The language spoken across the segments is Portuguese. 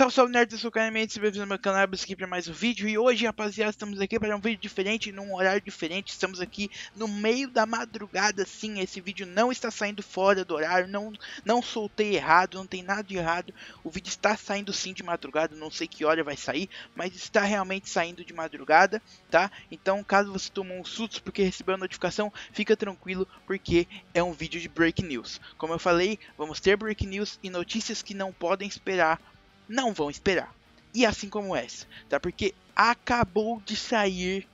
Salve, salve nerds, eu sou o Canemente, se bem-vindo no meu canal, aqui para mais um vídeo. E hoje, rapaziada, estamos aqui para um vídeo diferente, num horário diferente. Estamos aqui no meio da madrugada, sim, esse vídeo não está saindo fora do horário Não, não soltei errado, não tem nada de errado. O vídeo está saindo sim de madrugada, não sei que hora vai sair Mas está realmente saindo de madrugada, tá? Então, caso você tomou um susto porque recebeu a notificação Fica tranquilo, porque é um vídeo de Break News. Como eu falei, vamos ter Break News e notícias que não podem esperar não vão esperar. E assim como essa, tá? Porque acabou de sair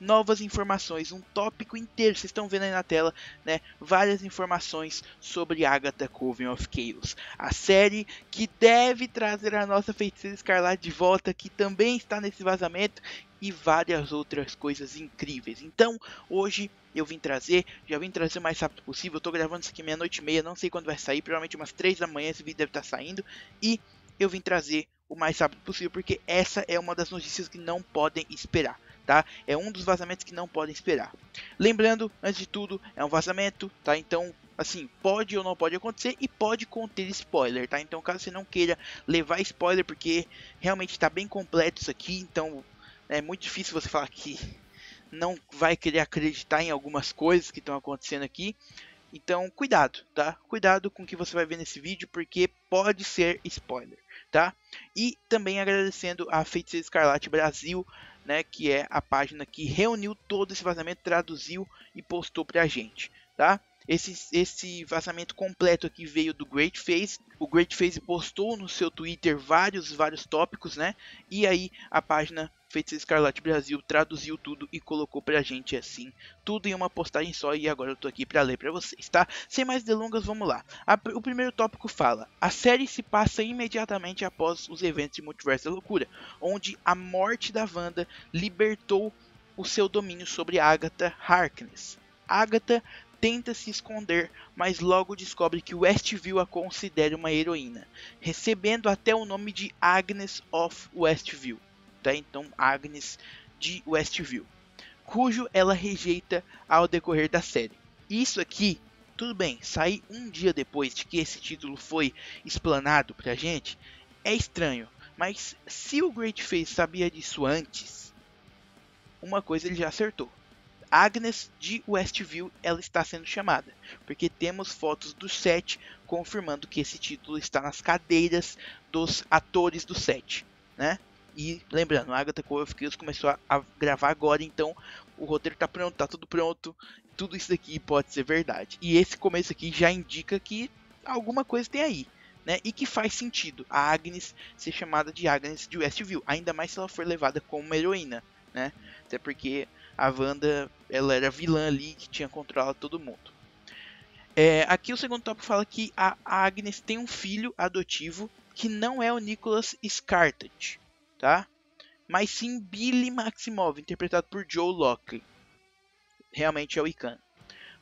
novas informações, um tópico inteiro, vocês estão vendo aí na tela, né? Várias informações sobre Agatha Coven of Chaos, a série que deve trazer a nossa feiticeira escarlate de volta, que também está nesse vazamento e várias outras coisas incríveis. Então, hoje eu vim trazer, já vim trazer o mais rápido possível. Eu tô gravando isso aqui meia-noite e meia, não sei quando vai sair, provavelmente umas 3 da manhã esse vídeo deve estar saindo e eu vim trazer o mais rápido possível, porque essa é uma das notícias que não podem esperar, tá? É um dos vazamentos que não podem esperar. Lembrando, antes de tudo, é um vazamento, tá? Então, assim, pode ou não pode acontecer e pode conter spoiler, tá? Então, caso você não queira levar spoiler, porque realmente está bem completo isso aqui, então é muito difícil você falar que não vai querer acreditar em algumas coisas que estão acontecendo aqui. Então, cuidado, tá? Cuidado com o que você vai ver nesse vídeo, porque pode ser spoiler, tá? E também agradecendo a Feiticeira Escarlate Brasil, né, que é a página que reuniu todo esse vazamento, traduziu e postou pra gente, tá? Esse, esse vazamento completo aqui veio do Great Face. O Great Face postou no seu Twitter vários, vários tópicos, né? E aí a página Feiticeira Escarlate Brasil traduziu tudo e colocou pra gente assim, tudo em uma postagem só e agora eu tô aqui pra ler pra vocês, tá? Sem mais delongas, vamos lá. A, o primeiro tópico fala, a série se passa imediatamente após os eventos de Multiverso da Loucura, onde a morte da Wanda libertou o seu domínio sobre Agatha Harkness. Agatha tenta se esconder, mas logo descobre que Westview a considera uma heroína, recebendo até o nome de Agnes of Westview, tá? Então Agnes de Westview, cujo ela rejeita ao decorrer da série. Isso aqui, tudo bem, sair um dia depois de que esse título foi explanado pra gente, é estranho, mas se o Great Face sabia disso antes, uma coisa ele já acertou. Agnes de Westview ela está sendo chamada, porque temos fotos do set confirmando que esse título está nas cadeiras dos atores do set, né? E lembrando, a Agatha Coelho começou a, a, gravar agora, então o roteiro está pronto, tá tudo pronto, tudo isso aqui pode ser verdade. E esse começo aqui já indica que alguma coisa tem aí. Né, e que faz sentido a Agnes ser chamada de Agnes de Westview, ainda mais se ela for levada como uma heroína, né? Até porque a Wanda ela era vilã ali que tinha controlado todo mundo. É, aqui o segundo tópico fala que a Agnes tem um filho adotivo que não é o Nicholas Scartett, tá? Mas sim Billy Maximov, interpretado por Joe Locke. Realmente é o Icano.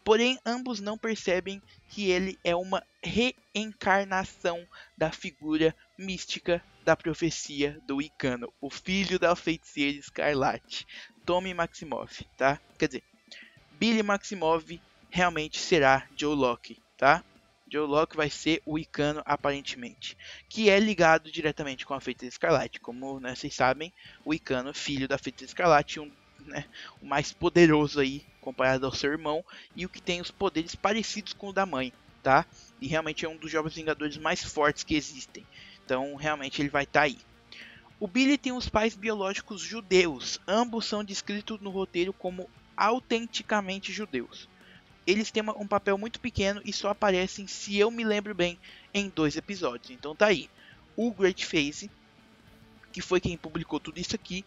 Porém, ambos não percebem que ele é uma reencarnação da figura mística da profecia do Icano, o filho da feiticeira escarlate, Tommy Maximov, tá? Quer dizer, Billy Maximov realmente será Joe Locke, tá? Joe Locke vai ser o Icano aparentemente, que é ligado diretamente com a Feiticeira Escarlate, como né, vocês sabem, o Icano, filho da Feiticeira Escarlate, um, né, o mais poderoso aí comparado ao seu irmão e o que tem os poderes parecidos com o da mãe, tá? E realmente é um dos Jovens Vingadores mais fortes que existem. Então, realmente ele vai estar tá aí. O Billy tem os pais biológicos judeus. Ambos são descritos no roteiro como autenticamente judeus. Eles têm um papel muito pequeno e só aparecem, se eu me lembro bem, em dois episódios. Então tá aí. O Great Face, que foi quem publicou tudo isso aqui,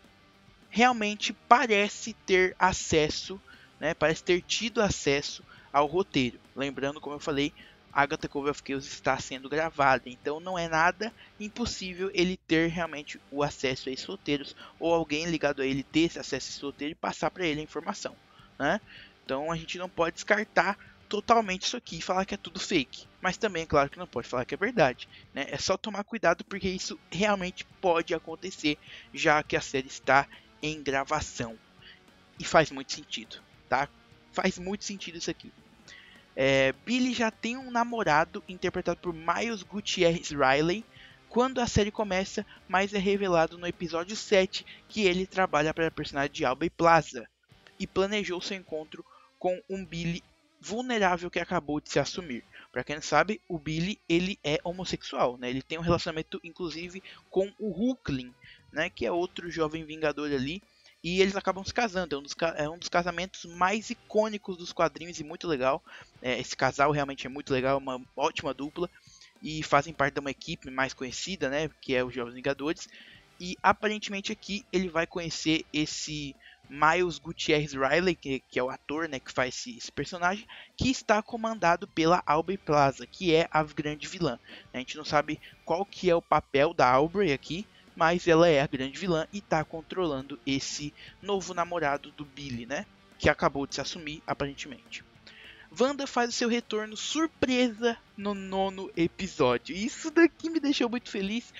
realmente parece ter acesso, né, parece ter tido acesso ao roteiro. Lembrando, como eu falei, Agatha Cove of Chaos está sendo gravada, então não é nada impossível ele ter realmente o acesso a esses roteiros ou alguém ligado a ele ter esse acesso a esse roteiro e passar para ele a informação, né? Então a gente não pode descartar totalmente isso aqui e falar que é tudo fake, mas também é claro que não pode falar que é verdade, né? É só tomar cuidado porque isso realmente pode acontecer já que a série está em gravação e faz muito sentido, tá? Faz muito sentido isso aqui. É, Billy já tem um namorado interpretado por Miles Gutierrez Riley, quando a série começa, mas é revelado no episódio 7 que ele trabalha para a personagem de Alba Plaza e planejou seu encontro com um Billy vulnerável que acabou de se assumir. Para quem não sabe, o Billy ele é homossexual, né? Ele tem um relacionamento inclusive com o Hulkling, né? Que é outro jovem vingador ali. E eles acabam se casando. É um dos, é um dos casamentos mais icônicos dos quadrinhos e muito legal. É, esse casal realmente é muito legal, uma ótima dupla. E fazem parte de uma equipe mais conhecida, né? Que é os Jovens Vingadores. E aparentemente aqui ele vai conhecer esse Miles Gutierrez Riley, que, que, é o ator né, que faz esse, esse, personagem, que está comandado pela Aubrey Plaza, que é a grande vilã. A gente não sabe qual que é o papel da Aubrey aqui, mas ela é a grande vilã e está controlando esse novo namorado do Billy, né? Que acabou de se assumir, aparentemente. Wanda faz o seu retorno surpresa no nono episódio. Isso daqui me deixou muito feliz.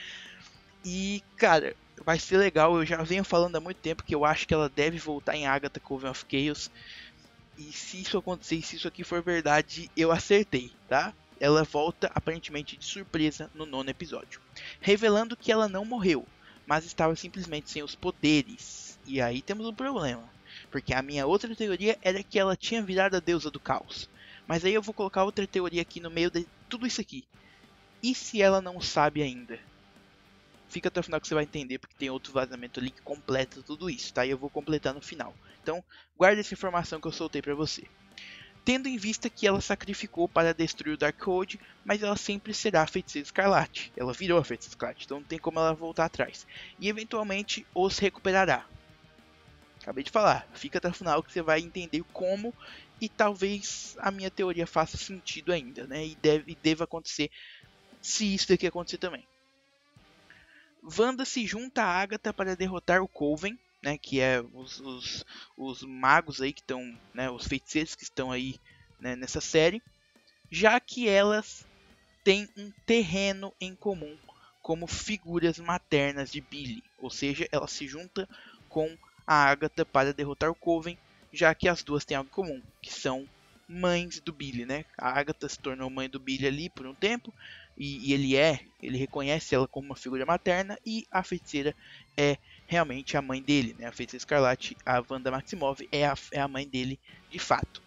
E, cara, vai ser legal. Eu já venho falando há muito tempo que eu acho que ela deve voltar em Agatha Coven of Chaos. E se isso acontecer, se isso aqui for verdade, eu acertei, tá? Ela volta aparentemente de surpresa no nono episódio, revelando que ela não morreu, mas estava simplesmente sem os poderes. E aí temos um problema, porque a minha outra teoria era que ela tinha virado a deusa do caos. Mas aí eu vou colocar outra teoria aqui no meio de tudo isso aqui. E se ela não sabe ainda? Fica até o final que você vai entender, porque tem outro vazamento ali que completa tudo isso, tá? E eu vou completar no final. Então, guarda essa informação que eu soltei para você. Tendo em vista que ela sacrificou para destruir o Darkhold, mas ela sempre será a Feiticeira Escarlate. Ela virou a Feiticeira Escarlate, então não tem como ela voltar atrás. E eventualmente os recuperará. Acabei de falar, fica até o final que você vai entender como e talvez a minha teoria faça sentido ainda, né? E deve, deva acontecer se isso daqui acontecer também. Wanda se junta a Agatha para derrotar o Coven, né, que é os, os, os magos aí que estão, né, os feiticeiros que estão aí né, nessa série, já que elas têm um terreno em comum como figuras maternas de Billy, ou seja, ela se junta com a Agatha para derrotar o Coven, já que as duas têm algo em comum, que são mães do Billy, né? A Agatha se tornou mãe do Billy ali por um tempo, e, e, ele é, ele reconhece ela como uma figura materna e a feiticeira é realmente a mãe dele, né? A feiticeira Escarlate, a Wanda Maximov é a, é a mãe dele de fato.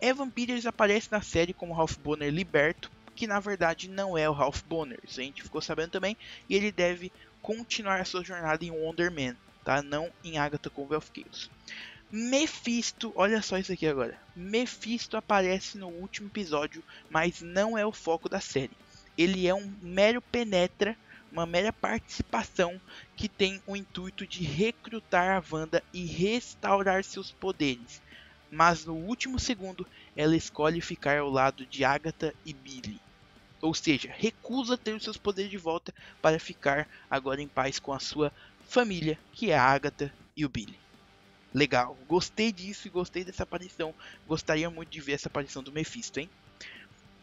Evan Peters aparece na série como Ralph Bonner liberto, que na verdade não é o Ralph Bonner, isso a gente ficou sabendo também, e ele deve continuar a sua jornada em Wonder Man, tá? Não em Agatha com of Chaos. Mephisto, olha só isso aqui agora. Mephisto aparece no último episódio, mas não é o foco da série ele é um mero penetra, uma mera participação que tem o intuito de recrutar a Wanda e restaurar seus poderes. Mas no último segundo, ela escolhe ficar ao lado de Agatha e Billy. Ou seja, recusa ter os seus poderes de volta para ficar agora em paz com a sua família, que é a Agatha e o Billy. Legal, gostei disso e gostei dessa aparição. Gostaria muito de ver essa aparição do Mephisto, hein?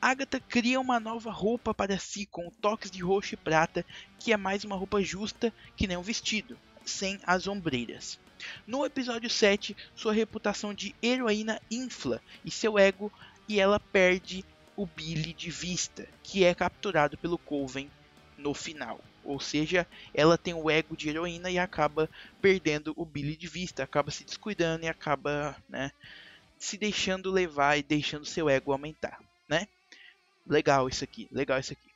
Agatha cria uma nova roupa para si com toques de roxo e prata, que é mais uma roupa justa que nem um vestido, sem as ombreiras. No episódio 7, sua reputação de heroína infla e seu ego, e ela perde o Billy de vista, que é capturado pelo Coven no final. Ou seja, ela tem o ego de heroína e acaba perdendo o Billy de vista, acaba se descuidando e acaba né, se deixando levar e deixando seu ego aumentar. Né? Legal isso aqui, legal isso aqui.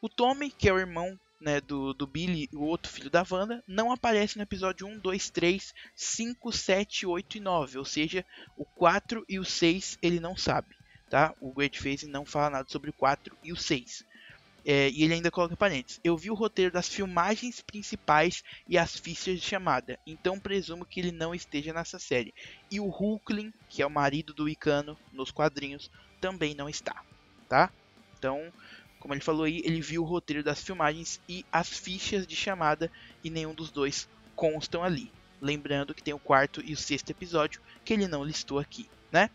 O Tommy, que é o irmão né, do, do Billy, o outro filho da Wanda, não aparece no episódio 1, 2, 3, 5, 7, 8 e 9. Ou seja, o 4 e o 6 ele não sabe. Tá? O Great Face não fala nada sobre o 4 e o 6. É, e ele ainda coloca parênteses. Eu vi o roteiro das filmagens principais e as fichas de chamada, então presumo que ele não esteja nessa série. E o Hulkling, que é o marido do Icano nos quadrinhos, também não está tá? Então, como ele falou aí, ele viu o roteiro das filmagens e as fichas de chamada e nenhum dos dois constam ali. Lembrando que tem o quarto e o sexto episódio que ele não listou aqui, né?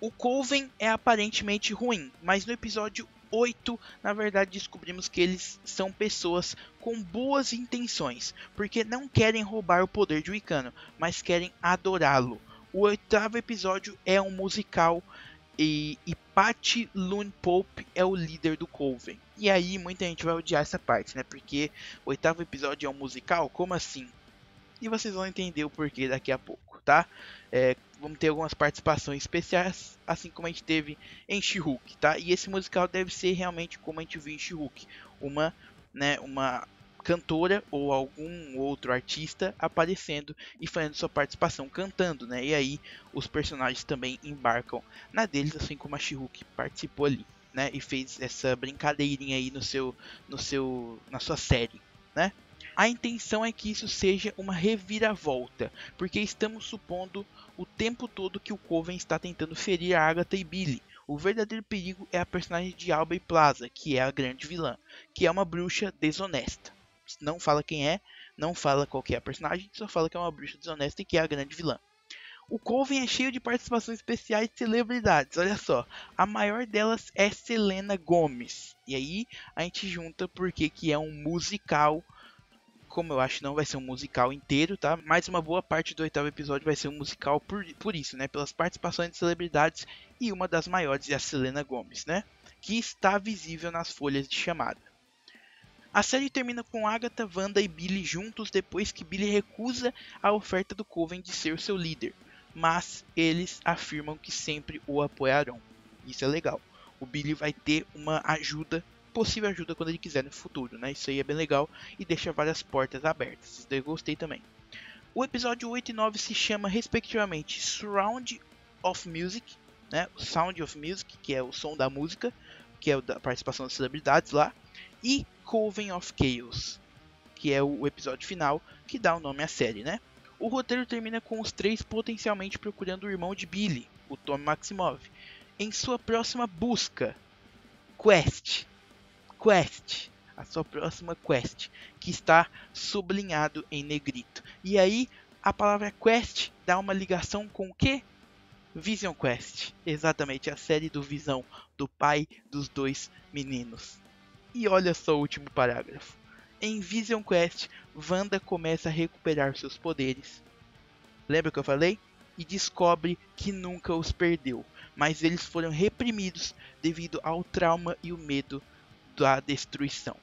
O Coven é aparentemente ruim, mas no episódio 8, na verdade, descobrimos que eles são pessoas com boas intenções, porque não querem roubar o poder de Wicano, mas querem adorá-lo. O oitavo episódio é um musical E, e Patty Loon Pope é o líder do Coven. E aí muita gente vai odiar essa parte, né? Porque o oitavo episódio é um musical? Como assim? E vocês vão entender o porquê daqui a pouco, tá? É, vamos ter algumas participações especiais, assim como a gente teve em She-Hulk, tá? E esse musical deve ser realmente como a gente viu em She-Hulk, uma, né, uma cantora ou algum outro artista aparecendo e fazendo sua participação cantando, né? E aí os personagens também embarcam na deles, assim como a She-Hulk participou ali, né? E fez essa brincadeirinha aí no seu, no seu, na sua série, né? A intenção é que isso seja uma reviravolta, porque estamos supondo o tempo todo que o Coven está tentando ferir a Agatha e Billy. O verdadeiro perigo é a personagem de Alba e Plaza, que é a grande vilã, que é uma bruxa desonesta. Não fala quem é, não fala qual é a personagem, só fala que é uma bruxa desonesta e que é a grande vilã. O Coven é cheio de participações especiais de celebridades. Olha só, a maior delas é Selena Gomes. E aí a gente junta porque que é um musical como eu acho não vai ser um musical inteiro, tá? Mas uma boa parte do oitavo episódio vai ser um musical por, por isso, né? Pelas participações de celebridades e uma das maiores é a Selena Gomez, né? Que está visível nas folhas de chamada. A série termina com Agatha, Wanda e Billy juntos depois que Billy recusa a oferta do Coven de ser seu líder, mas eles afirmam que sempre o apoiarão. Isso é legal. O Billy vai ter uma ajuda possível ajuda quando ele quiser no futuro, né? Isso aí é bem legal e deixa várias portas abertas. Isso daí eu gostei também. O episódio 8 e 9 se chama respectivamente Surround of Music, né? Sound of Music, que é o som da música, que é a participação das celebridades lá, e Coven of Chaos, que é o episódio final que dá o nome à série, né? O roteiro termina com os três potencialmente procurando o irmão de Billy, o Tom Maximov, em sua próxima busca, Quest, quest, a sua próxima quest, que está sublinhado em negrito. E aí a palavra quest dá uma ligação com o que? Vision Quest, exatamente a série do Visão, do pai dos dois meninos. E olha só o último parágrafo. Em Vision Quest, Wanda começa a recuperar seus poderes. Lembra que eu falei? E descobre que nunca os perdeu, mas eles foram reprimidos devido ao trauma e o medo da destruição.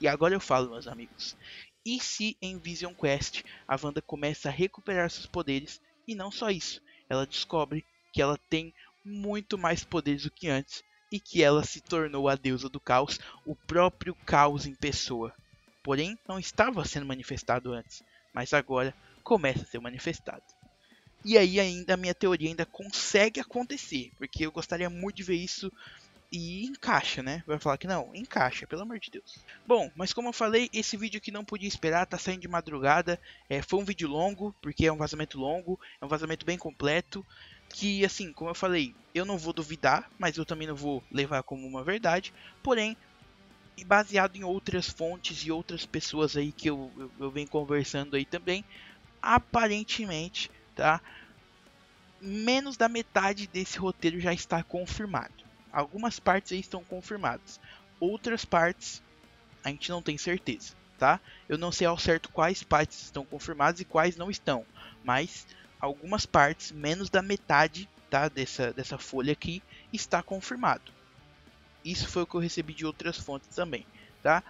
E agora eu falo, meus amigos. E se em Vision Quest a Wanda começa a recuperar seus poderes e não só isso, ela descobre que ela tem muito mais poderes do que antes e que ela se tornou a deusa do caos, o próprio caos em pessoa. Porém, não estava sendo manifestado antes, mas agora começa a ser manifestado. E aí ainda a minha teoria ainda consegue acontecer, porque eu gostaria muito de ver isso e encaixa, né? Vai falar que não, encaixa, pelo amor de Deus. Bom, mas como eu falei, esse vídeo aqui não podia esperar, tá saindo de madrugada. É, foi um vídeo longo, porque é um vazamento longo, é um vazamento bem completo. Que, assim, como eu falei, eu não vou duvidar, mas eu também não vou levar como uma verdade. Porém, baseado em outras fontes e outras pessoas aí que eu, eu, eu venho conversando aí também, aparentemente, tá? Menos da metade desse roteiro já está confirmado. Algumas partes aí estão confirmadas, outras partes a gente não tem certeza, tá? Eu não sei ao certo quais partes estão confirmadas e quais não estão, mas algumas partes, menos da metade, tá? Dessa, dessa folha aqui, está confirmado. Isso foi o que eu recebi de outras fontes também, tá?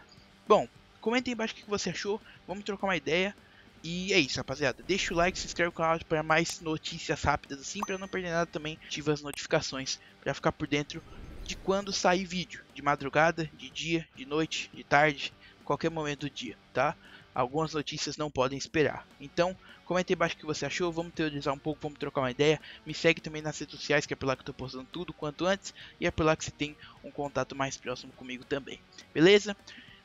Bom, comenta aí embaixo o que você achou, vamos trocar uma ideia. E é isso, rapaziada. Deixa o like, se inscreve no canal para mais notícias rápidas assim, para não perder nada também. Ativa as notificações para ficar por dentro de quando sair vídeo, de madrugada, de dia, de noite, de tarde, qualquer momento do dia, tá? Algumas notícias não podem esperar. Então, comenta aí embaixo o que você achou, vamos teorizar um pouco, vamos trocar uma ideia. Me segue também nas redes sociais, que é lá que eu tô postando tudo quanto antes, e é lá que você tem um contato mais próximo comigo também. Beleza?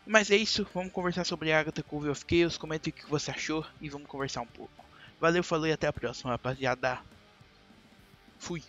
Mas é isso, vamos conversar sobre Agatha Cove of Chaos, comenta o que você achou e vamos conversar um pouco. Valeu, falou e até a próxima, rapaziada. Fui.